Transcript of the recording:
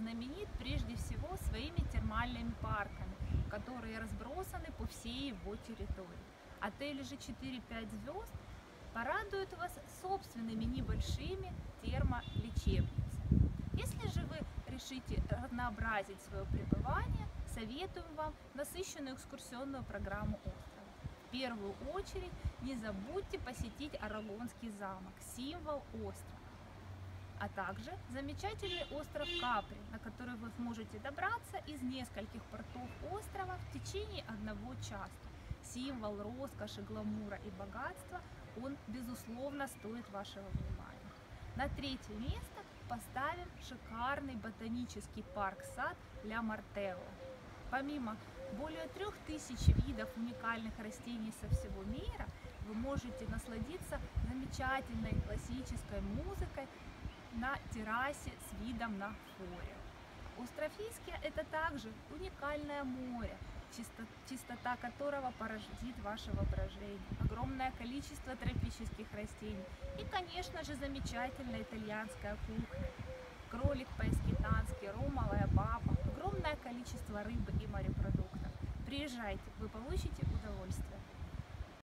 знаменит прежде всего своими термальными парками, которые разбросаны по всей его территории. Отели же 4-5 звезд порадуют вас собственными небольшими термолечебницами. Если же вы решите разнообразить свое пребывание, советуем вам насыщенную экскурсионную программу острова. В первую очередь не забудьте посетить Арагонский замок, символ острова а также замечательный остров Капри, на который вы сможете добраться из нескольких портов острова в течение одного часа. Символ роскоши, гламура и богатства, он, безусловно, стоит вашего внимания. На третье место поставим шикарный ботанический парк-сад Ля Мартелло. Помимо более трех тысяч видов уникальных растений со всего мира, вы можете насладиться замечательной классической музыкой на террасе с видом на море. Остров Иския – это также уникальное море, чисто, чистота которого порождит ваше воображение, огромное количество тропических растений и, конечно же, замечательная итальянская кухня. Кролик по-эскитански, ромовая баба, огромное количество рыбы и морепродуктов. Приезжайте, вы получите удовольствие.